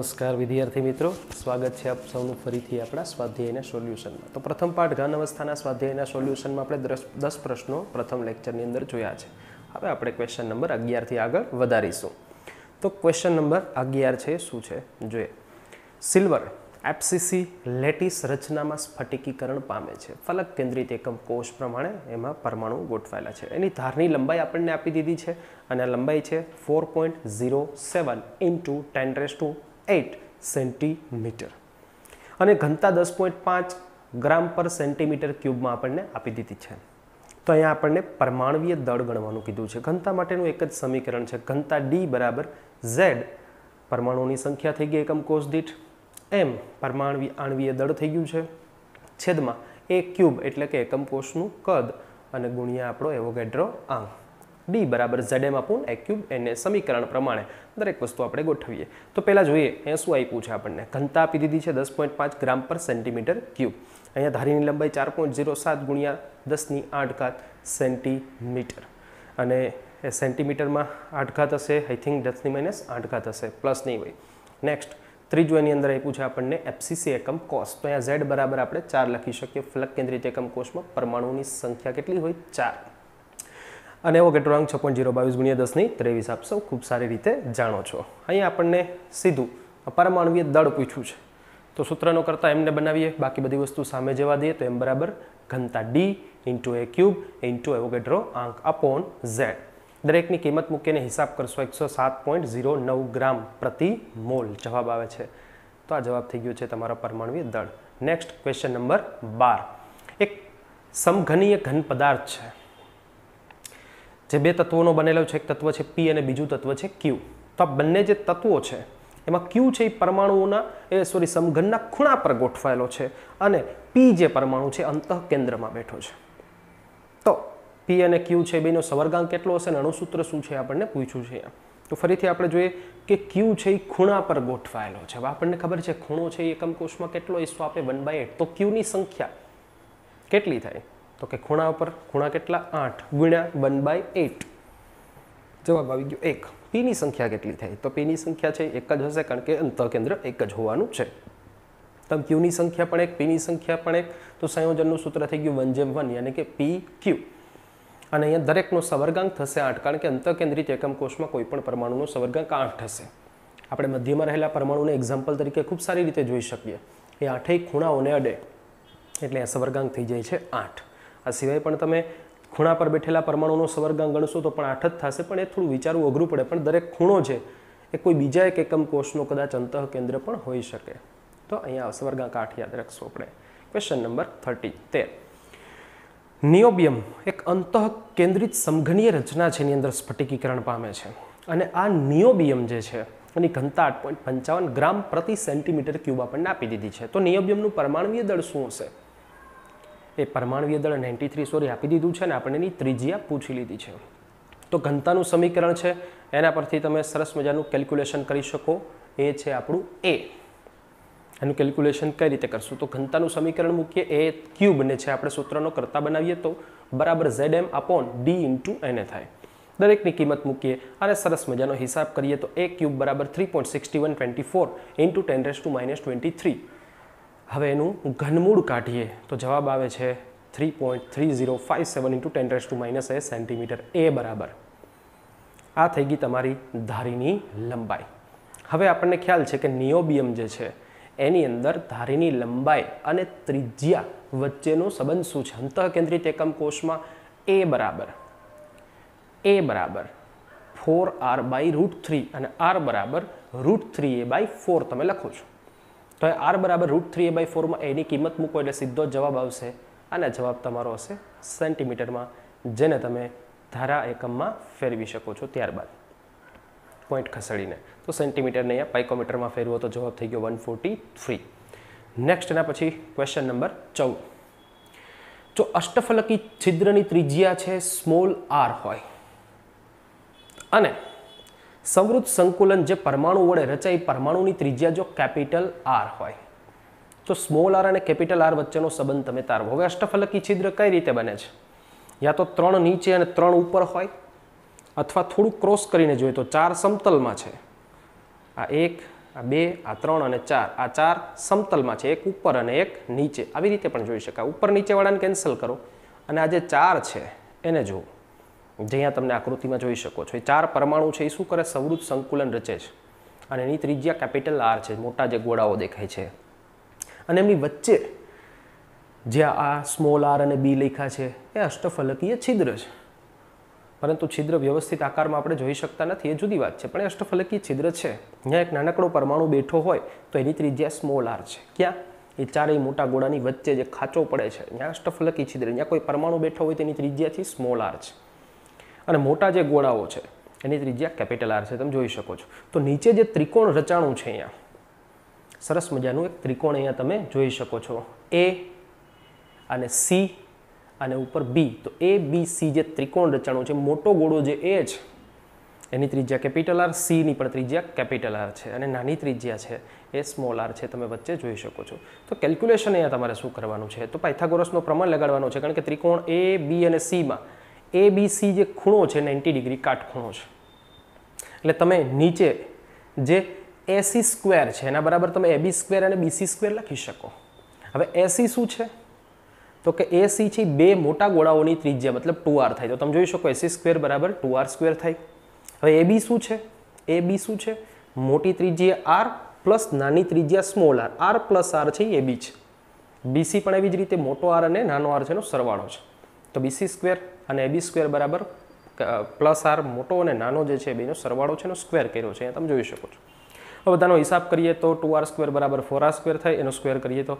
નમસ્કાર વિદ્યાર્થી મિત્રો. સ્વાગત છે આપ સૌનું ફરીથી આપણા સ્વાધ્યાયના સોલ્યુશનમાં. તો પ્રથમ પાઠ ઘન અવસ્થાના સ્વાધ્યાયના સોલ્યુશનમાં આપણે દસ પ્રશ્નો પ્રથમ લેક્ચરની અંદર જોયા છે. હવે આપણે ક્વેશ્ચન નંબર અગિયારથી આગળ વધારીશું. તો ક્વેશ્ચન નંબર અગિયાર છે, શું છે? જોઈએ. સિલ્વર એપસીસી લેટિસ રચનામાં સ્ફટિકીકરણ પામે છે. ફલક કેન્દ્રિત એકમ કોષ પ્રમાણે એમાં પરમાણુ ગોઠવાયેલા છે. એની ધારની લંબાઈ આપણને આપી દીધી છે અને આ લંબાઈ છે four point zero seven into ten raise to eight centimetre. અને ઘનતા દસ પોઈન્ટ પાંચ ગ્રામ પર સેન્ટીમીટર ક્યુબમાં આપણને આપી દીધી છે. તો અહીંયા આપણને પરમાણવીય દળ ગણવાનું કીધું છે. ઘનતા માટેનું એક જ સમીકરણ છે. ઘનતા ડી બરાબર ઝેડ પરમાણુની સંખ્યા થઈ ગઈ એકમ કોષ દીઠ. એમ પરમાણવી આણવીય દળ થઈ ગયું છે. છેદમાં એ ક્યુબ એટલે કે એકમ કોષનું કદ અને ગુણ્યા આપણો એવોગેડ્રો આંક. ડી બરાબર Z M upon A cube એને સમીકરણ પ્રમાણે દરેક વસ્તુ આપણે ગોઠવીએ. તો પહેલાં જોઈએ, અહીંયા શું આપ્યું છે આપણને? ઘનતા આપી દીધી છે દસ પોઈન્ટ પાંચ ગ્રામ પર સેન્ટીમીટર ક્યુબ. અહીંયા ધારીની લંબાઈ ચાર પોઈન્ટ ઝીરો સાત ગુણ્યા દસની આઠ ઘાત સેન્ટીમીટર. અને એ સેન્ટીમીટરમાં આઠ ઘાત હશે આઈ થિંક દસની માઇનસ આઠ ઘાત હશે પ્લસ નહીં હોય. નેક્સ્ટ ત્રીજું એની અંદર આપ્યું છે આપણને એફસીસી એકમ કોષ તો અહીંયા ઝેડ બરાબર આપણે ચાર લખી શકીએ. ફલક કેન્દ્રિત એકમ કોષમાં પરમાણુની સંખ્યા કેટલી હોય? ચાર. અને એવો ગેટોરાંક છ પોઈન્ટ જીરો બાવીસ ગુણ્યા દસની ત્રેવીસ આપ સૌ ખૂબ સારી રીતે જાણો છો. અહીંયા આપણને સીધું પરમાણુવીય દળ પૂછ્યું છે. તો સૂત્રનો કરતાં એમને બનાવીએ. બાકી બધી વસ્તુ સામે જવા દઈએ તો એમ બરાબર ઘનતા D into A cube into Avogadro આંક અપોન ઝેડ દરેકની કિંમત મૂકીને હિસાબ કરશો એકસો સાત પોઈન્ટ ઝીરો નવ ગ્રામ પ્રતિ મોલ. જવાબ આવે છે. તો આ જવાબ થઈ ગયો છે તમારો પરમાણુય દળ. નેક્સ્ટ ક્વેશ્ચન નંબર બાર. એક સમઘનીય ઘન પદાર્થ છે. જે બે તત્વોનો બનેલો છે, એક તત્વ છે પી અને બીજું તત્વ છે ક્યુ તો આ બંને જે તત્વો છે, એમાં ક્યુ છે એ પરમાણુઓના, એ સોરી સમઘનના ખૂણા પર ગોઠવાયેલો છે અને પી જે પરમાણુ છે અંતઃ કેન્દ્રમાં બેઠો છે. તો પી અને ક્યુ છે બેનો સવર્ગાંક કેટલો હશે અને અણુસૂત્ર શું છે આપણને પૂછ્યું છે તો ફરીથી આપણે જોઈએ કે ક્યુ છે એ ખૂણા પર ગોઠવાયેલો છે. હવે આપણને ખબર છે ખૂણો છે એ એકમ કોષમાં કેટલો હિસ્સો આપે વન બાય એટ તો ક્યુની સંખ્યા કેટલી થાય? તો કે ખૂણા ઉપર, ખૂણા કેટલા? આઠ. ગુણ્યા વન બાય એટ. જવાબ આવી ગયો એક. પીની સંખ્યા કેટલી થાય? તો પીની સંખ્યા છે એક જ હશે કારણ કે અંતઃકેન્દ્ર એક જ હોવાનું છે. તમ ક્યુની સંખ્યા પણ એક પીની સંખ્યા પણ એક. તો સંયોજનનું સૂત્ર થઈ ગયું વન જેમ વન, યાની કે પી ક્યુ અને અહીંયા દરેકનો સવર્ગાંક થશે આઠ, કારણ કે અંતઃકેન્દ્રિત એકમ કોષમાં કોઈ પણ પરમાણુનો સવર્ગાંક આઠ હશે. આપણે મધ્યમાં રહેલા પરમાણુને એક્ઝામ્પલ તરીકે ખૂબ સારી રીતે જોઈ શકીએ. એ આઠેય ખૂણાઓને અડે. એટલે આ સવર્ગાંક થઈ જાય છે આઠ. આ સિવાય પણ તમે ખૂણા પર બેઠેલા પરમાણુનો સવર્ગાંક ગણશો તો પણ આઠ જ થશે. પણ એ થોડું વિચારવું અઘરું પડે. પણ દરેક ખૂણો છે એ કોઈ બીજા એક એકમ કોષનો કદાચ અંતઃ કેન્દ્ર પણ હોઈ શકે. તો અહીંયા સવર્ગાંક આઠ યાદ રાખશું આપણે. ક્વેશ્ચન નંબર થર્ટી તેર. નિયોબિયમ એક અંતઃ કેન્દ્રિત સમઘનીય રચના છે, એની અંદર સ્ફટિકીકરણ પામે છે. અને આ નિયોબિયમ જે છે, એની ઘનતા આઠ પોઈન્ટ પંચાવન ગ્રામ પ્રતિ સેન્ટીમીટર ક્યુબ આપણને આપી દીધી છે. તો નિયોબિયમનું પરમાણવીય દળ શું હશે? એ પરમાણવીય દળ નાઇન્ટી થ્રી સોરી આપી દીધું છે અને આપણે એની ત્રિજ્યા પૂછી લીધી છે. તો ઘનતાનું સમીકરણ છે. એના પરથી તમે સરસ મજાનું કેલ્ક્યુલેશન કરી શકો. એ છે આપણું એ એનું કેલ્ક્યુલેશન કઈ રીતે કરશું? તો ઘનતાનું સમીકરણ મૂકીએ. એ ક્યુબને છે આપણે સૂત્રનો કરતા બનાવીએ તો બરાબર Z M upon D into એને થાય. દરેકની કિંમત મૂકીએ અને સરસ મજાનો હિસાબ કરીએ તો એ ક્યુબ બરાબર three point sixty one twenty four into ten raise to minus twenty three હવે એનું ઘનમૂળ કાઢીએ તો જવાબ આવે છે three point three zero five seven into ten to minus A centimetre એ બરાબર. આ થઈ ગઈ તમારી ધારીની લંબાઈ. હવે આપણને ખ્યાલ છે કે નિયોબિયમ જે છે, એની અંદર ધારીની લંબાઈ અને ત્રિજ્યા વચ્ચેનો સંબંધ શું છે? અંતઃ કેન્દ્રિત એકમ કોષમાં એ બરાબર. એ બરાબર. Four r by root three અને આર બરાબર root three a by four તમે લખો છો. તો આર બરાબર રૂટ થ્રી એ બાય ફોરમાં એની કિંમત મૂકો એટલે સીધો જવાબ આવશે. અને જવાબ તમારો હશે સેન્ટીમીટરમાં જેને તમે ધારા એકમમાં ફેરવી શકો છો ત્યારબાદ. પોઈન્ટ ખસેડીને. તો સેન્ટીમીટરને અહીંયા પાઇકોમીટરમાં ફેરવો તો જવાબ થઈ ગયો વન ફોર્ટી થ્રી નેક્સ્ટ એના પછી ક્વેશ્ચન નંબર ચૌદ. જો અષ્ટફલકી છિદ્રની ત્રિજ્યા છે સ્મોલ આર હોય, અને સમૃદ્ધ સંકુલન જે પરમાણુ વડે રચાય, એ પરમાણુની ત્રિજ્યા જો કેપિટલ આર હોય, તો સ્મોલ આર અને કેપિટલ આર વચ્ચેનો સંબંધ તમે તારવો. હવે અષ્ટફલકી છિદ્ર કઈ રીતે બને છે? યા તો ત્રણ નીચે અને ત્રણ ઉપર હોય, અથવા થોડું ક્રોસ કરીને જોઈએ તો ચાર સમતલમાં છે. આ એક, આ બે, આ ત્રણ અને ચાર. આ ચાર સમતલમાં છે. એક ઉપર અને એક નીચે. આવી રીતે પણ જોઈ શકાય. ઉપર નીચેવાળાને કેન્સલ કરો. અને આ જે ચાર છે, એને જુઓ. જે અહીંયા તમને આકૃતિમાં જોઈ શકો છો. એ ચાર પરમાણુ છે, એ શું કરે? સવૃત સંકુલન રચે છે. અને એની ત્રિજ્યા કેપિટલ આર છે, મોટા જે ગોળાઓ દેખાય છે. અને એમની વચ્ચે જે આ સ્મોલ આર અને બી લખ્યા છે, એ અષ્ટફલકીય છિદ્ર છે. પરંતુ છિદ્ર વ્યવસ્થિત આકારમાં આપણે જોઈ શકતા નથી, એ જુદી વાત છે, પણ એ અષ્ટફલકીય છિદ્ર છે. જ્યાં એક નાનકડો પરમાણુ બેઠો હોય, તો એની ત્રિજ્યા સ્મોલ આર છે. ક્યાં? એ ચારેય મોટા ગોળાની વચ્ચે જે ખાંચો પડે છે ત્યાં અષ્ટફલકી છિદ્ર જ્યાં કોઈ પરમાણુ બેઠો હોય, તેની ત્રિજ્યાથી સ્મોલ આર છે. અને મોટા જે ગોળાઓ છે, એની ત્રિજ્યા કેપિટલ આર છે, તમે જોઈ શકો છો. તો નીચે જે ત્રિકોણ રચાણું છે અહીંયા, સરસ મજાનું એક ત્રિકોણ અહીંયા તમે જોઈ શકો છો. એ અને સી અને ઉપર બી તો એ બી સી જે ત્રિકોણ રચાણું છે, મોટો ગોળો જે એ છે, એની ત્રિજ્યા કેપિટલ આર સીની પણ ત્રિજ્યા કેપિટલ આર છે અને નાની ત્રિજ્યા છે, એ સ્મોલ આર છે, તમે વચ્ચે જોઈ શકો છો. તો કેલ્ક્યુલેશન અહીંયા તમારે શું કરવાનું છે? તો પાયથાગોરસનો પ્રમાણ લગાડવાનો છે, કારણ કે ત્રિકોણ એ બી અને સીમાં એ બી સી જે ખૂણો છે નાઇન્ટી ડિગ્રી કાટખૂણો છે. એટલે તમે નીચે જે એસી સ્ક્વેર છે, એના બરાબર તમે એબી સ્ક્વેર અને બીસી સ્ક્વેર લખી શકો. હવે એસી શું છે? તો કે એસી છે બે મોટા ગોળાઓની ત્રિજ્યા, મતલબ ટુ આર થાય. તો તમે જોઈ શકો એસી સ્ક્વેર બરાબર ટુ આર સ્ક્વેર થાય. હવે એ બી શું છે? એ બી શું છે? મોટી ત્રિજ્યા આર પ્લસ નાની ત્રિજ્યા small R R plus R છે એ બી છે. બીસી પણ એવી જ રીતે મોટો આર અને નાનો આર છે એનો સરવાળો છે. તો બીસી સ્ક્વેર અને એબી સ્ક્વેર બરાબર પ્લસ આર મોટો અને નાનો જે છે, બેનો સરવાળો છે એનો સ્ક્વેર કર્યો છે. તમે જોઈ શકો છો. હવે બધાનો હિસાબ કરીએ તો ટુ આર સ્ક્વેર બરાબર ફોર આર સ્ક્વેર થાય, એનો સ્ક્વેર કરીએ તો.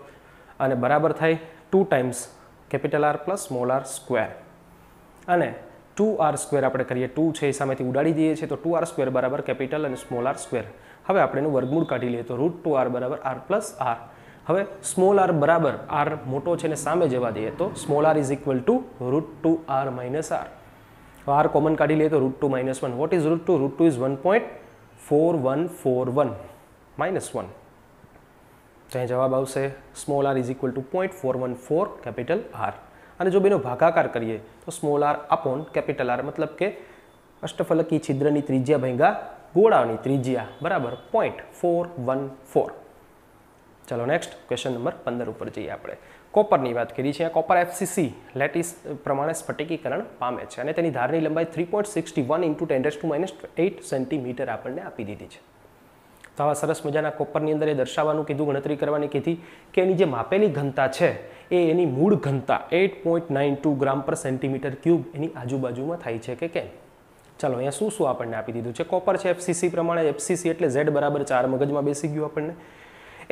અને બરાબર થાય two times capital R plus small R square અને ટુ આર સ્ક્વેર આપણે કરીએ ટુ છે એ સામેથી ઉડાડી દઈએ છીએ, તો ટુ આર સ્ક્વેર બરાબર કેપિટલ અને સ્મોલ આર સ્ક્વેર હવે આપણે એનું વર્ગમૂળ કાઢી લઈએ, તો રૂટ ટુ આર બરાબર આર પ્લસ આર હવે સ્મોલ આર બરાબર આર મોટો છે ને સામે જવા દઈએ તો small R is equal to root two R minus R R common કાઢી લઈએ તો root two minus one what is root two root two is one point four one four one minus one તો અહીં જવાબ આવશે small R is equal to point four one four capital R અને જો બેનો ભાગાકાર કરીએ તો small R upon capital R મતલબ કે અષ્ટફલકી છિદ્રની ત્રિજ્યા ભેગા ગોળાની ત્રિજ્યા. બરાબર? પોઈન્ટ ફોર વન ફોર ચલો નેક્સ્ટ ક્વેશ્ચન નંબર પંદર ઉપર જઈએ આપણે. કોપરની વાત કરી છે કોપર એફસીસી લેટિસ પ્રમાણે સ્ફટિકીકરણ પામે છે અને તેની ધારની લંબાઈ three point sixty one into ten to minus eight centimetre આપણને આપી દીધી છે. તો આવા સરસ મજાના કોપરની અંદર એ દર્શાવવાનું કીધું, ગણતરી કરવાની કીધી કે એની જે માપેલી ઘનતા છે એ એની મૂળ ઘનતા eight point nine two gram પર સેન્ટીમીટર ક્યુબ એની આજુબાજુમાં થાય છે કે કેમ? ચાલો અહીંયા શું શું આપણને આપી દીધું છે? કોપર છે એફસીસી પ્રમાણે એફસીસી એટલે ઝેડ બરાબર ચાર મગજમાં બેસી ગયું આપણને.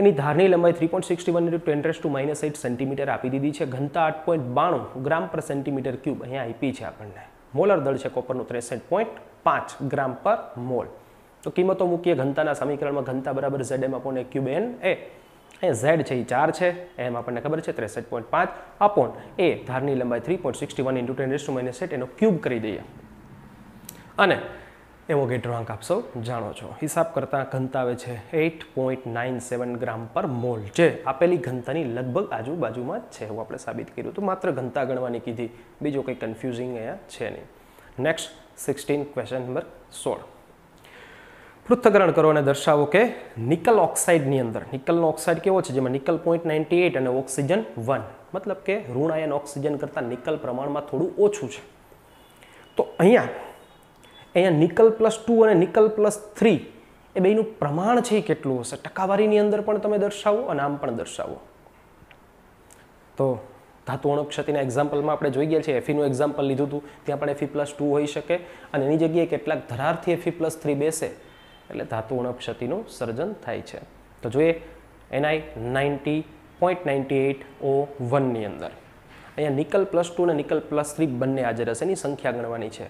એની ધારની લંબાઈ three point sixty one into ten to minus eight centimetre આપી દીધી છે. ઘનતા આઠ પોઈન્ટ બાણું ગ્રામ પર સેન્ટીમીટર ક્યુબ અહીંયા આપી છે આપણને. મોલર દળ છે કોપરનું ત્રેસઠ પોઈન્ટ પાંચ ગ્રામ પર મોલ તો કિંમતો મૂકીએ ઘનતાના સમીકરણમાં ઘનતા બરાબર Z M upon A cube N A અહીંયા ઝેડ છે એ ચાર છે એમ આપણને ખબર છે ત્રેસઠ પોઈન્ટ પાંચ અપોન એ ધારની લંબાઈ three point sixty one into ten to minus eight એનો ક્યુબ કરી દઈએ. અને એવોગેડ્રો આપ આપશો જાણો છો. હિસાબ કરતાં ઘનતા આવે છે eight point nine seven gram પર મોલ જે આપેલી ઘનતાની લગભગ આજુબાજુમાં જ છે એવું આપણે સાબિત કર્યું. તો માત્ર ઘનતા ગણવાની કીધી, બીજો કંઈ કન્ફ્યુઝિંગ અહીંયા છે નહીં. નેક્સ્ટ સિક્સટીન ક્વેશ્ચન નંબર સોળ. પૃથ્થકરણ કરો અને દર્શાવો કે નિકલ ઓક્સાઇડની અંદર, નિકલનો ઓક્સાઇડ કેવો છે? જેમાં નિકલ પોઈન્ટ નાઇન્ટી એટ અને ઓક્સિજન વન મતલબ કે ઋણ આયન ઓક્સિજન કરતાં નિકલ પ્રમાણમાં થોડું ઓછું છે. તો અહીંયા અહીંયા નિકલ પ્લસ ટુ અને નિકલ પ્લસ થ્રી એ બેનું પ્રમાણ છે એ કેટલું હશે? ટકાવારીની અંદર પણ તમે દર્શાવો અને આમ પણ દર્શાવો. તો ધાતુ અણુક્ષતિના એક્ઝામ્પલમાં આપણે જોઈ ગયા છે એફીનું એક્ઝામ્પલ લીધું હતું. ત્યાં પણ એફી પ્લસ ટુ હોઈ શકે અને એની જગ્યાએ કેટલાક ધરારથી એફી પ્લસ થ્રી બેસે એટલે ધાતુ અણુક્ષતિનું સર્જન થાય છે. તો જોઈએ NI ninety point ninety eight O વનની અંદર. અહીંયા નિકલ પ્લસ ટુ અને નિકલ પ્લસ થ્રી બંને હાજર હશે. એની સંખ્યા ગણવાની છે.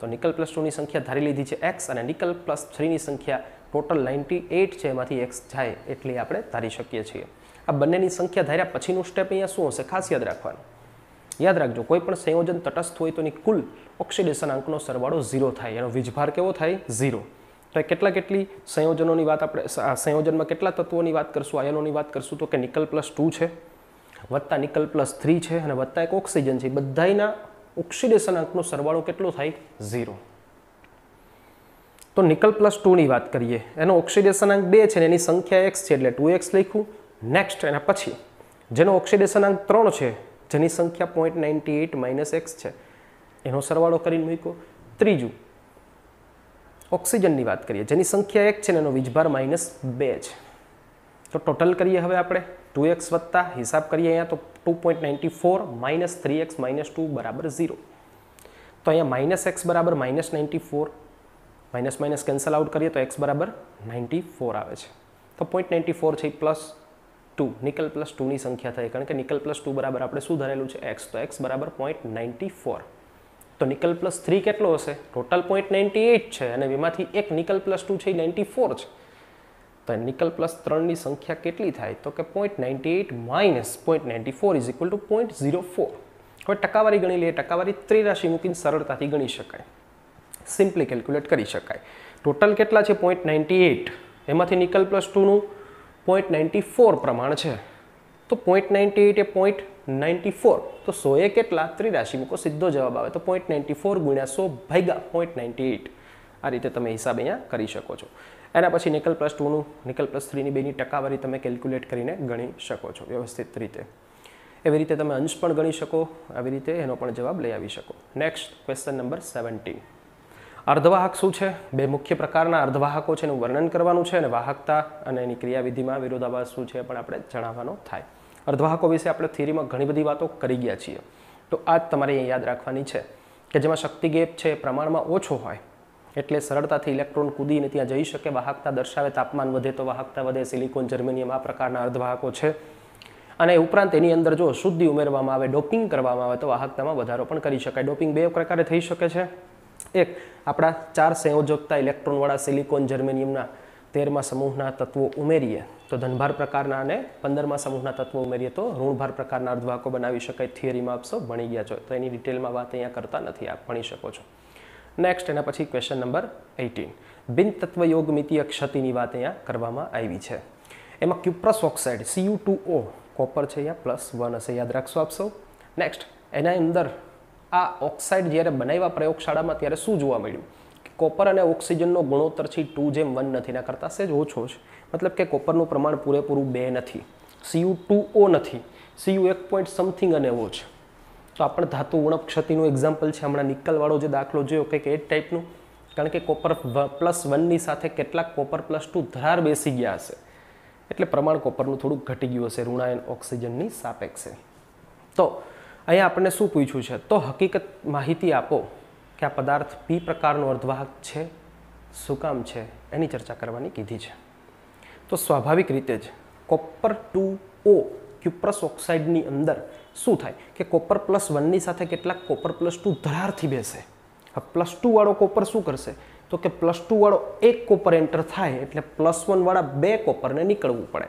તો નિકલ પ્લસ ટુની સંખ્યા ધારી લીધી છે એક્સ અને નિકલ પ્લસ થ્રીની સંખ્યા ટોટલ નાઇન્ટી એઇટ છે, એમાંથી એક્સ જાય એટલી આપણે ધારી શકીએ છીએ. આ બંનેની સંખ્યા ધાર્યા પછીનું સ્ટેપ અહીંયા શું હશે? ખાસ યાદ રાખવાનું. યાદ રાખજો, કોઈ પણ સંયોજન તટસ્થ હોય તો એની કુલ ઓક્સિડેશન અંકનો સરવાળો ઝીરો થાય, એનો વીજભાર કેવો થાય? ઝીરો. તો કેટલા કેટલી સંયોજનોની વાત આપણે સંયોજનમાં કેટલા તત્વોની વાત કરશું, આયનોની વાત કરશું તો કે નિકલ પ્લસ ટુ છે, વત્તા નિકલ પ્લસ થ્રી છે અને વત્તા એક ઓક્સિજન છે. બધાના ઓક્સિડેશન અંકનો સરવાળો કેટલો થાય? ઝીરો. તો નિકલ પ્લસ ટુની વાત કરીએ. એનો ઓક્સિડેશન અંક બે છે ને એની સંખ્યા એક્સ છે એટલે ટુ એક્સ લખ્યું. નેક્સ્ટ એના પછી. જેનો ઓક્સિડેશન અંક ત્રણ છે, જેની સંખ્યા point ninety eight minus X છે. એનો સરવાળો કરીને મૂક્યો. ત્રીજું, ઓક્સિજનની વાત કરીએ. જેની સંખ્યા એક છે ને એનો વીજભાર માઇનસ બે છે. તો ટોટલ કરીએ હવે આપણે. ટુ એક્સ વત્તા હિસાબ કરીએ અહીંયા તો two point ninety four minus three X minus two બરાબર ઝીરો. તો અહીંયા માઇનસ એક્સ બરાબર minus ninety four. Minus minus cancel out કરીએ તો એક્સ બરાબર નાઇન્ટી ફોર આવે છે. તો પોઈન્ટ નાઇન્ટી ફોર છે પ્લસ ટુ. નિકલ પ્લસ ટુની સંખ્યા થાય કારણ કે નિકલ પ્લસ ટુ બરાબર આપણે શું ધરેલું છે? એક્સ. તો એક્સ બરાબર પોઈન્ટ નાઇન્ટી ફોર. તો નિકલ પ્લસ થ્રી કેટલો હશે? ટોટલ પોઈન્ટ નાઇન્ટી એઇટ છે અને એમાંથી એક નિકલ પ્લસ ટુ છે એ નાઇન્ટી ફોર છે. તો નિકલ પ્લસ ત્રણની સંખ્યા કેટલી થાય? તો કે point ninety eight minus point ninety four is equal to point zero four હવે ટકાવારી ગણી લઈએ, ટકાવારી ત્રિરાશિ મૂકીને સરળતાથી ગણી શકાય. સિમ્પલી કેલ્ક્યુલેટ કરી શકાય. ટોટલ કેટલા છે? પોઈન્ટ નાઇન્ટી એટ એમાંથી નિકલ પ્લસ ટુનું પોઈન્ટ નાઇન્ટી ફોર પ્રમાણ છે. તો પોઈન્ટ નાઇન્ટી એઇટ એ પોઈન્ટ નાઇન્ટી ફોર તો સોએ કેટલા? ત્રિરાશિ મૂકો, સીધો જવાબ આવે. તો પોઈન્ટ નાઇન્ટી ફોર ગુણ્યા સો ભાગ્યા પોઈન્ટ નાઇન્ટી એઇટ આ રીતે તમે હિસાબ અહીંયા કરી શકો છો. એના પછી નિકલ પ્લસ ટુનું, નિકલ પ્લસ થ્રીની બેની ટકાવારી તમે કેલ્ક્યુલેટ કરીને ગણી શકો છો વ્યવસ્થિત રીતે. એવી રીતે તમે અંશ પણ ગણી શકો, આવી રીતે એનો પણ જવાબ લઈ આવી શકો. નેક્સ્ટ ક્વેશ્ચન નંબર સેવન્ટીન અર્ધવાહક શું છે? બે મુખ્ય પ્રકારના અર્ધવાહકો છે, એનું વર્ણન કરવાનું છે અને વાહકતા અને એની ક્રિયાવિધિમાં વિરોધાભાસ શું છે પણ આપણે જણાવવાનો થાય. અર્ધવાહકો વિશે આપણે થિયરીમાં ઘણી બધી વાતો કરી ગયા છીએ. તો આ જ તમારે યાદ રાખવાની છે કે જેમાં શક્તિ ગેપ છે પ્રમાણમાં ઓછો હોય એટલે સરળતાથી ઇલેક્ટ્રોન કૂદીને ત્યાં જઈ શકે, વાહકતા દર્શાવે, તાપમાન વધે તો વાહકતા વધે, સિલિકોન, જર્મેનિયમ આ પ્રકારના અર્ધવાહકો છે. અને ઉપરાંત એની અંદર જો શુદ્ધિ ઉમેરવામાં આવે, ડોપિંગ કરવામાં આવે તો વાહકતામાં વધારો પણ કરી શકાય. ડોપિંગ બે પ્રકારે થઈ શકે છે. એક, આપણા ચાર સંયોજકતા ઇલેક્ટ્રોનવાળા સિલિકોન, જર્મેનિયમના તેરમાં સમૂહના તત્વો ઉમેરીએ તો ધનભાર પ્રકારના અને પંદરમાં સમૂહના તત્વો ઉમેરીએ તો ઋણભાર પ્રકારના અર્ધવાહકો બનાવી શકાય. થિયરીમાં આપશો, ભણી ગયા છો. તો એની ડિટેલમાં વાત અહીંયા કરતા નથી, આપ ભણી શકો છો. નેક્સ્ટ એના પછી ક્વેશ્ચન નંબર એઇટીન બિન તત્વયોગમિતીય ક્ષતિની વાત અહીંયા કરવામાં આવી છે. એમાં cuprous oxide CU two O copper છે અહીંયા પ્લસ વન હશે. યાદ રાખશો આપશો નેક્સ્ટ એના અંદર આ ઓક્સાઇડ જ્યારે બનાવ્યા પ્રયોગશાળામાં ત્યારે શું જોવા મળ્યું? કે કોપર અને ઓક્સિજનનો ગુણોત્તર છે ટુ જેમ વન નથી. એના કરતાં સેજ ઓછો છે. મતલબ કે કોપરનું પ્રમાણ પૂરેપૂરું બે નથી. સીયુ ટુ ઓ નથી. સીયુ એક પોઈન્ટ સમથિંગ અને ઓ છે. તો આપણે ધાતુ ઉણપ ક્ષતિનું એક્ઝામ્પલ છે. હમણાં નિકલવાળો જે દાખલો જોયો, કંઈક એ જ ટાઈપનું કારણ કે કોપર પ્લસ વનની સાથે કેટલાક કોપર પ્લસ ટુ ધરાર બેસી ગયા હશે. એટલે પ્રમાણ કોપરનું થોડુંક ઘટી ગયું હશે. ઋણાયન ઓક્સિજનની સાપેક્ષે. તો અહીંયા આપણને શું પૂછ્યું છે? તો હકીકત માહિતી આપો કે આ પદાર્થ પી પ્રકારનો અર્ધવાહક છે. શું કામ છે? એની ચર્ચા કરવાની કીધી છે. તો સ્વાભાવિક રીતે જ કોપર ટુ ઓ ક્યુપ્રસ ઓક્સાઇડની અંદર શું થાય કે કોપર પ્લસ વનની સાથે કેટલાક કોપર પ્લસ ટુ ધરારથી બેસે. પ્લસ ટુવાળો કોપર શું કરશે? તો કે પ્લસ ટુવાળો એક કોપર એન્ટર થાય એટલે પ્લસ વનવાળા બે કોપરને નીકળવું પડે.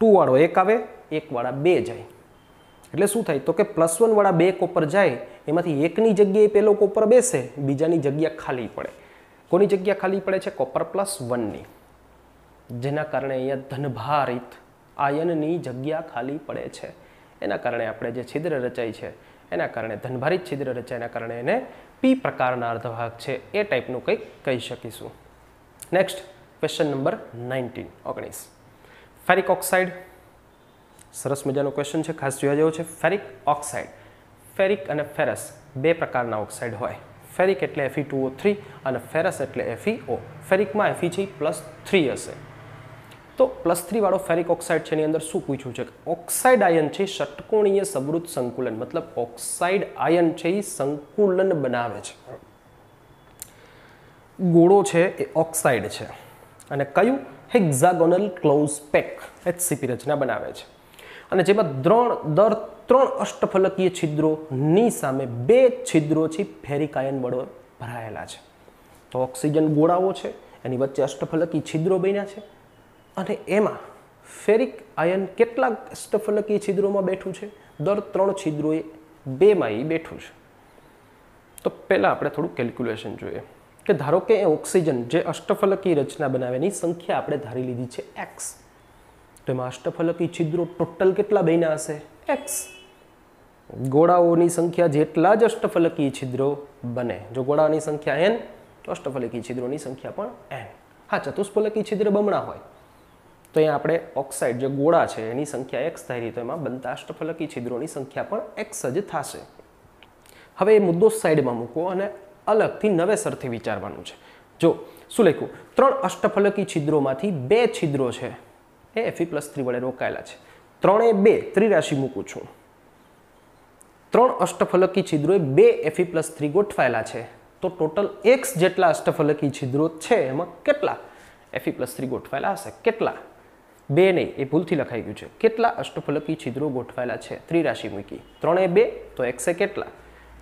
ટુવાળો એક આવે એકવાળા બે જાય. એટલે શું થાય? તો કે પ્લસ વનવાળા બે કોપર જાય, એમાંથી એકની જગ્યાએ પેલો કોપર બેસે, બીજાની જગ્યા ખાલી પડે. કોની જગ્યા ખાલી પડે છે? કોપર પ્લસ વનની જેના કારણે અહીંયા ધનભારિત આયનની જગ્યા ખાલી પડે છે. એના કારણે આપણે જે છિદ્ર રચાય છે, એના કારણે ધનભારિત છિદ્ર રચાય, એના કારણે એને પી પ્રકારના અર્ધવાહક છે, એ ટાઈપનું કંઈક કહી શકીશું. નેક્સ્ટ ક્વેશ્ચન નંબર નાઇન્ટીન ઓગણીસ. ફેરિક ઓક્સાઇડ સરસ મજાનો ક્વેશ્ચન છે, ખાસ જોવા જેવો છે. ફેરિક ઓક્સાઇડ ફેરિક અને ફેરસ બે પ્રકારના ઓક્સાઇડ હોય. ફેરિક એટલે એફી ટુ અને ફેરસ એટલે એફી ઓ ફેરિકમાં એફી છે પ્લસ થ્રી હશે. તો પ્લસ થ્રી વાળો ફેરિક ઓક્સાઇડ છે, એની અંદર શું પૂછ્યું છે? ઓક્સાઇડ આયન છે, ષટકોણીય સમૃદ્ધ સંકુલન. મતલબ ઓક્સાઇડ આયન છે, એ સંકુલન બનાવે છે. ગોળો છે, એ ઓક્સાઇડ છે. અને કયું? હેક્ઝાગોનલ ક્લોઝ પેક એચસીપી રચના બનાવે છે. અને જેમાં ત્રણ, દર ત્રણ અષ્ટફલકીય છિદ્રોની સામે બે છિદ્રો છે ફેરિક આયન વડો ભરાયેલા છે. તો ઓક્સિજન ગોળાઓ છે, એની વચ્ચે અષ્ટફલકી છિદ્રો બન્યા છે. અને એમાં ફેરિક આયન કેટલા અષ્ટફલકી છિદ્રોમાં બેઠું છે? દર ત્રણ છિદ્રોએ બેમાં એ બેઠું છે. તો પહેલાં આપણે થોડું કેલ્ક્યુલેશન જોઈએ. કે ધારો કે એ ઓક્સિજન જે અષ્ટફલકી રચના બનાવેની સંખ્યા આપણે ધારી લીધી છે એક્સ તો એમાં અષ્ટફલકી છિદ્રો ટોટલ કેટલા બન્યા હશે? એક્સ ગોળાઓની સંખ્યા જેટલા જ અષ્ટફલકી છિદ્રો બને. જો ગોળાઓની સંખ્યા એન તો અષ્ટફલકી છિદ્રોની સંખ્યા પણ એન હા, ચતુષ્ફલકી છિદ્ર બમણા હોય. તો અહીંયા આપણે ઓક્સાઇડ જે ગોળા છે, એની સંખ્યા એક્સ ધારી તો એમાં બનતા અષ્ટફલકી છિદ્રોની સંખ્યા પણ એક્સ જ થશે. હવે એ મુદ્દો સાઈડમાં મૂકો અને અલગથી નવેસરથી વિચારવાનું છે. જો, શું લખ્યું? ત્રણ અષ્ટફલકી છિદ્રોમાંથી બે છિદ્રો છે. એ એફી પ્લસ થ્રી વડે રોકાયેલા છે. ત્રણે બે ત્રિરાશિ મૂકું છું. ત્રણ અષ્ટફલકી છિદ્રોએ બે એફી પ્લસ થ્રી ગોઠવાયેલા છે. તો ટોટલ એક્સ જેટલા અષ્ટફલકી છિદ્રો છે, એમાં કેટલા? એફી પ્લસ થ્રી ગોઠવાયેલા હશે. કેટલા? બે નહીં એ ભૂલથી લખાઈ ગયું છે. કેટલા અષ્ટફલકી છિદ્રો ગોઠવાયેલા છે? ત્રિરાશિ મૂકી. ત્રણે બે, તો એક્સે કેટલા?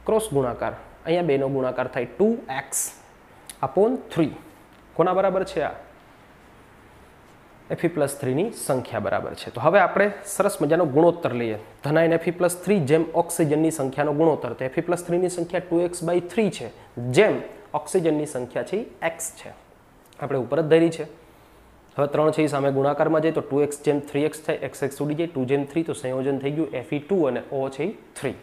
ક્રોસ ગુણાકાર. અહીંયા બેનો ગુણાકાર થાય ટુ એક્સ અપોન થ્રી. કોના બરાબર છે આ? એફી પ્લસ થ્રીની સંખ્યા બરાબર છે. તો હવે આપણે સરસ મજાનો ગુણોત્તર લઈએ. ધનાયન એફી પ્લસ થ્રી જેમ ઓક્સિજનની સંખ્યાનો ગુણોત્તર. તો એફી પ્લસ થ્રીની સંખ્યા ટુ એક્સ બાય થ્રી છે. જેમ ઓક્સિજનની સંખ્યા છે એક્સ છે. આપણે ઉપર જ ધરી છે. હવે ત્રણ છે એ સામે ગુણાકારમાં જાય તો ટુ એક્સ જેમ થ્રી એક્સ થાય, એક્સ એક્સ ઉડી જાય, ટુ જેમ થ્રી તો સંયોજન થઈ ગયું એફી ટુ અને ઓ છે એ three.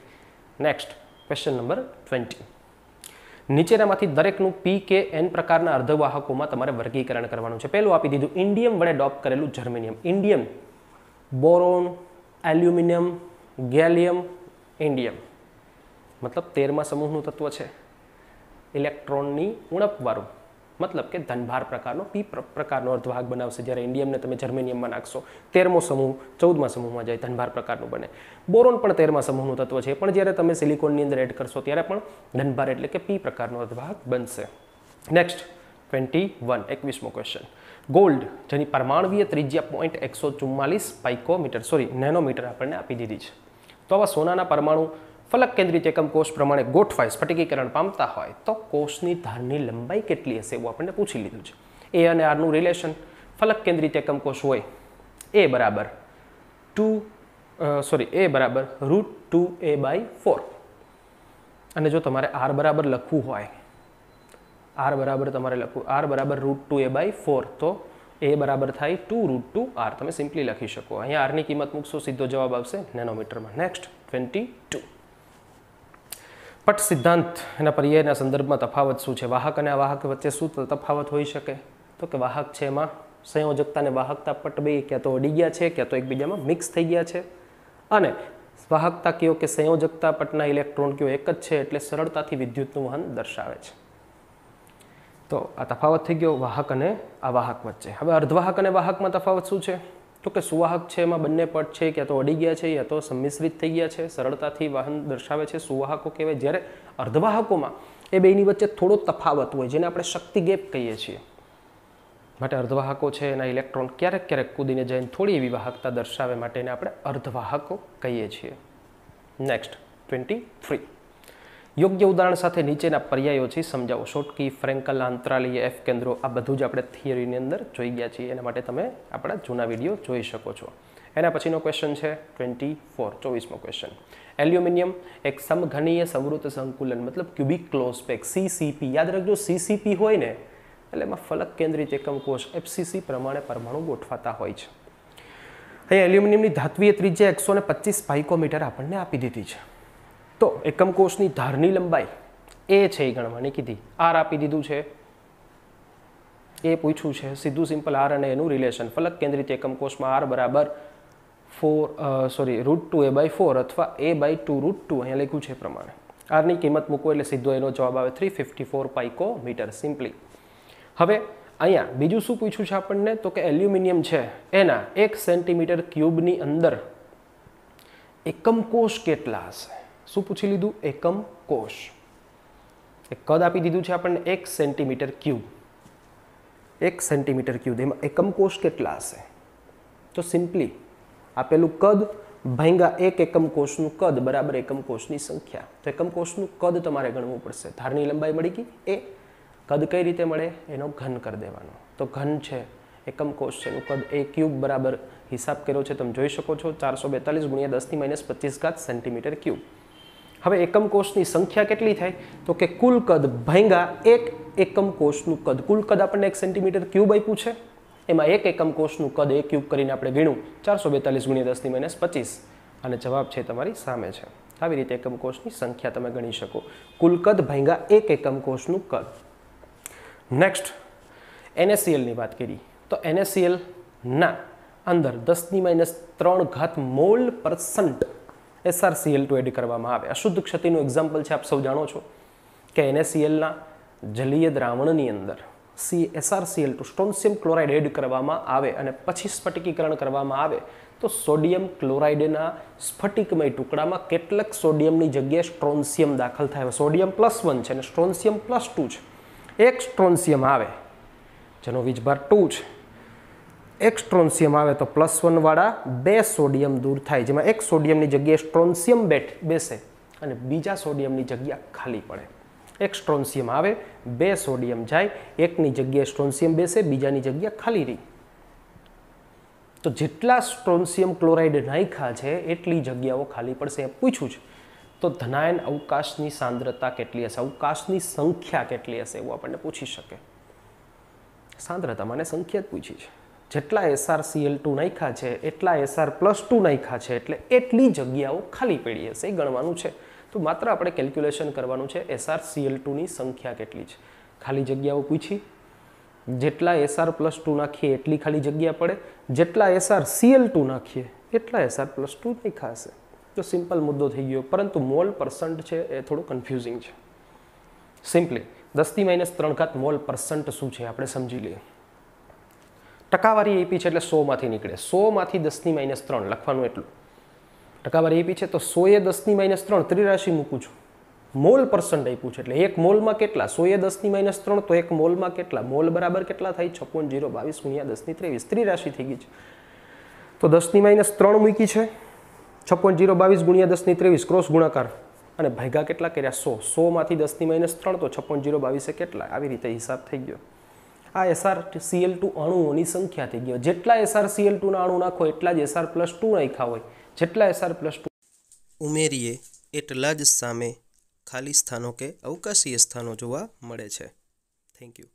Next question number twenty નીચેનામાંથી દરેકનું પી કે એન પ્રકારના અર્ધવાહકોમાં તમારે વર્ગીકરણ કરવાનું છે. પહેલું આપી દીધું ઇન્ડિયમ વડે ડોપ કરેલું germanium. Indium, boron, aluminium, gallium, indium. મતલબ તેરમા સમૂહનું તત્વ છે. ઇલેક્ટ્રોનની ઉણપવાળું. મતલબ કે ધનભાર પ્રકારનો, પી પ્રકારનો અર્ધભાગ બનાવશે. જ્યારે ઇન્ડિયમને તમે જર્મેનિયમમાં નાખશો, તેરમો સમૂહ, ચૌદમા સમૂહમાં જાય, ધનભાર પ્રકારનું બને. બોરોન પણ તેરમા સમૂહનું તત્વ છે. પણ જ્યારે તમે સિલિકોનની અંદર એડ કરશો, ત્યારે પણ ધનભાર એટલે કે પી પ્રકારનો અર્ધભાગ બનશે. નેક્સ્ટ ટ્વેન્ટી વન એકવીસમો ક્વેશ્ચન ગોલ્ડ જેની પરમાણવીય ત્રિજ્યા પોઈન્ટ એકસો ચુમ્માલીસ પાઇકોમીટર સોરી નેનોમીટર આપણને આપી દીધી છે. તો આવા સોનાના પરમાણુ ફલક કેન્દ્રિત એકમ કોષ પ્રમાણે ગોઠવાય, સ્ફટિકીકરણ પામતા હોય, તો કોષની ધારની લંબાઈ કેટલી હશે એવું આપણને પૂછી લીધું છે. એ અને આરનું રિલેશન ફલક કેન્દ્રિત એકમ કોષ હોય, એ બરાબર ટુ સોરી એ બરાબર root two A by four. અને જો તમારે આર બરાબર લખવું હોય, આર બરાબર તમારે લખવું, આર બરાબર root two A by four, તો એ બરાબર થાય ટુ રૂટ ટુ આર. તમે સિમ્પલી લખી શકો. અહીંયા આરની કિંમત મૂકશો, સીધો જવાબ આવશે નેનોમીટરમાં. નેક્સ્ટ ટ્વેન્ટી ટુ પટ સિદ્ધાંત, એના પર્યાયના સંદર્ભમાં તફાવત શું છે? વાહક અને અવાહક વચ્ચે શું તફાવત હોઈ શકે? તો કે વાહક છે એમાં સંયોજકતા અને વાહકતા પટ બે ક્યાં તો અડી ગયા છે, ક્યાં તો એકબીજામાં મિક્સ થઈ ગયા છે. અને વાહકતા કયો કે સંયોજકતા પટના ઇલેક્ટ્રોન કયો એક જ છે, એટલે સરળતાથી વિદ્યુતનું વહન દર્શાવે છે. તો આ તફાવત થઈ ગયો વાહક અને અવાહક વચ્ચે. હવે અર્ધવાહક અને વાહકમાં તફાવત શું છે? તો કે સુવાહક છે એમાં બંને પટ છે, ક્યાં તો અડી ગયા છે, યા તો સંમિશ્રિત થઈ ગયા છે. સરળતાથી વાહન દર્શાવે છે. સુવાહકો કહેવાય. જ્યારે અર્ધવાહકોમાં એ બેની વચ્ચે થોડો તફાવત હોય, જેને આપણે શક્તિ ગેપ કહીએ છીએ. માટે અર્ધવાહકો છે, એના ઇલેક્ટ્રોન ક્યારેક ક્યારેક કૂદીને જઈને થોડી એવી વાહકતા દર્શાવે માટે એને આપણે અર્ધવાહકો કહીએ છીએ. નેક્સ્ટ ટ્વેન્ટી થ્રી યોગ્ય ઉદાહરણ સાથે નીચેના પર્યાયો છે સમજાવો. શોર્ટકી ફ્રેન્કલ અંતરાલીય એફ કેન્દ્રો, આ બધું જ આપણે થિયરીની અંદર જોઈ ગયા છીએ. એના માટે તમે આપણા જૂના વીડિયો જોઈ શકો છો. એના પછીનો ક્વેશ્ચન છે ટ્વેન્ટી ફોર ચોવીસમો ક્વેશ્ચન એલ્યુમિનિયમ એક સમઘનીય સમૃદ્ધ સંકુલન, મતલબ ક્યુબિક ક્લોઝ પેક સીસીપી યાદ રાખજો સીસીપી હોય ને, એટલે એમાં ફલક કેન્દ્રિત એકમ કોષ એફસીસી પ્રમાણે પરમાણુ ગોઠવાતા હોય છે. અહીંયા એલ્યુમિનિયમની ધાત્વીય ત્રિજ્યા એકસો ને પચીસ પાઇકોમીટર આપણને આપી દીધી છે. તો એકમ કોષની ધારની લંબાઈ એ છે એ ગણવાની કીધી. આર આપી દીધું છે. એ પૂછ્યું છે. સીધું સિમ્પલ આર અને એનું રિલેશન ફલક કેન્દ્રિત એકમ કોષમાં આર બરાબર four sorry root two A by four અથવા A by two root two અહીંયા લખ્યું છે પ્રમાણે. આરની કિંમત મૂકો એટલે સીધો એનો જવાબ આવે three fifty four picometre simply હવે અહીંયા બીજું શું પૂછ્યું છે આપણને? તો કે એલ્યુમિનિયમ છે. એના એક સેન્ટીમીટર ક્યુબની અંદર એકમ કોષ કેટલા હશે? શું પૂછી લીધું? એકમ કોષ. એ કદ આપી દીધું છે આપણને એક સેન્ટીમીટર ક્યુબ. એક સેન્ટીમીટર ક્યુબ. એમાં એકમ કોષ કેટલા હશે? તો સિમ્પલી આપેલું કદ ભાંગા એક એકમ કોષનું કદ બરાબર એકમ કોષની સંખ્યા. તો એકમ કોષનું કદ તમારે ગણવું પડશે. ધારની લંબાઈ મળી ગઈ? એ. કદ કઈ રીતે મળે? એનો ઘન કરી દેવાનો. તો ઘન છે, એકમ કોષ છે, એનું કદ એ ક્યુબ બરાબર હિસાબ કર્યો છે. તમે જોઈ શકો છો, ચારસો બેતાલીસ ગુણ્યા દસથી માઇનસ પચીસ ઘાત સેન્ટીમીટર ક્યુબ. હવે એકમ કોષની સંખ્યા કેટલી થાય? તો કે કુલ કદ ભાંગા એક એકમ કોષનું કદ. કુલ કદ આપણને એક સેન્ટીમીટર ક્યુબ આપ્યું છે. એમાં એક એકમ કોષનું કદ એક ક્યુબ કરીને આપણે ગણ્યું. ચારસો બેતાલીસ ગુણ્યા દસની માઇનસ પચીસ. અને જવાબ છે તમારી સામે છે. આવી રીતે એકમ કોષની સંખ્યા તમે ગણી શકો. કુલ કદ ભાંગા એક એકમ કોષનું કદ. નેક્સ્ટ એનએસીએલની વાત કરી. તો એનએસીએલના અંદર દસની માઇનસ ત્રણ ઘાત mole percent SRCL two add કરવામાં આવે અશુદ્ધ ક્ષતિનું એક્ઝામ્પલ છે, આપ સૌ જાણો છો કે એનએસીએલના જલીય દ્રાવણની અંદર C SRCL two strontium chloride add કરવામાં આવે અને પછી સ્ફટિકીકરણ કરવામાં આવે, તો સોડિયમ ક્લોરાઇડના સ્ફટિકમય ટુકડામાં કેટલાક સોડિયમની જગ્યાએ સ્ટ્રોન્સિયમ દાખલ થાય. સોડિયમ પ્લસ વન છે અને સ્ટ્રોન્સિયમ પ્લસ ટુ છે. એક સ્ટ્રોન્સિયમ આવે, જેનો વીજભાર ટુ છે. એક સ્ટ્રોન્સિયમ આવે તો પ્લસ વનવાળા બે સોડિયમ દૂર થાય, જેમાં એક સોડિયમની જગ્યાએ સ્ટ્રોન્સિયમ બેઠ, બેસે અને બીજા સોડિયમની જગ્યા ખાલી પડે. એક સ્ટ્રોન્સિયમ આવે, બે સોડિયમ જાય, એકની જગ્યાએ સ્ટ્રોન્સિયમ બેસે, બીજાની જગ્યા ખાલી રહી. તો જેટલા સ્ટ્રોન્સિયમ ક્લોરાઇડ નાખ્યા છે, એટલી જગ્યાઓ ખાલી પડશે. એ પૂછ્યું છે, તો ધનાયન અવકાશની સાંદ્રતા કેટલી હશે? અવકાશની સંખ્યા કેટલી હશે? એવું આપણને પૂછી શકે. સાંદ્રતા મને સંખ્યા જ પૂછી છે. જેટલા એસઆરસીએલ ટુ નાખ્યા છે, એટલા એસઆર પ્લસ ટુ નાખ્યા છે, એટલે એટલી જગ્યાઓ ખાલી પડી હશે એ ગણવાનું છે. તો માત્ર આપણે કેલ્ક્યુલેશન કરવાનું છે એસઆર સીએલ ટુની સંખ્યા કેટલી છે. ખાલી જગ્યાઓ પૂછી. જેટલા એસઆર પ્લસ ટુ નાખીએ, એટલી ખાલી જગ્યા પડે. જેટલા એસઆર સીએલ ટુ નાખીએ, એટલા એસઆર પ્લસ ટુ નહીં ખાશે તો સિમ્પલ મુદ્દો થઈ ગયો. પરંતુ મોલ પર્સન્ટ છે એ થોડું કન્ફ્યુઝિંગ છે. સિમ્પલી દસથી માઇનસ ત્રણ ઘાત મોલ પર્સન્ટ શું છે? આપણે સમજી લઈએ. ટકાવારી એપી છે એટલે સોમાંથી નીકળે. સોમાંથી દસની માઇનસ ત્રણ, લખવાનું એટલું. ટકાવારી એપી છે તો સોએ દસની માઇનસ ત્રણ ત્રિરાશિ મૂકું છું. મોલ પર્સન્ટ આપ્યું છે એટલે એક મોલમાં કેટલા? સોએ દસની માઇનસ ત્રણ તો એક મોલમાં કેટલા? મોલ બરાબર કેટલા થાય? છપ્પન, જીરો, બાવીસ, ગુણ્યા દસની ત્રેવીસ. ત્રિરાશિ થઈ ગઈ છે. તો દસની માઇનસ ત્રણ મૂકી છે. છપ્પન, જીરો, બાવીસ, ગુણ્યા દસની ત્રેવીસ. ક્રોસ ગુણાકાર. અને ભેગા કેટલા કર્યા? સો. સોમાંથી દસની માઇનસ ત્રણ તો છપ્પન, જીરો, બાવીસે કેટલા? આવી રીતે હિસાબ થઈ ગયો. આ એસઆર સીએલ ટુ અણુઓની સંખ્યા થઈ ગયો જેટલા એસઆર સીએલ ટુના અણુ નાખો એટલા જ એસઆર પ્લસ ટુ નાખ્યા હોય. જેટલા એસઆર પ્લસ ટુ ઉમેરીએ એટલા જ સામે ખાલી સ્થાનો કે અવકાશીય સ્થાનો જોવા મળે છે. Thank you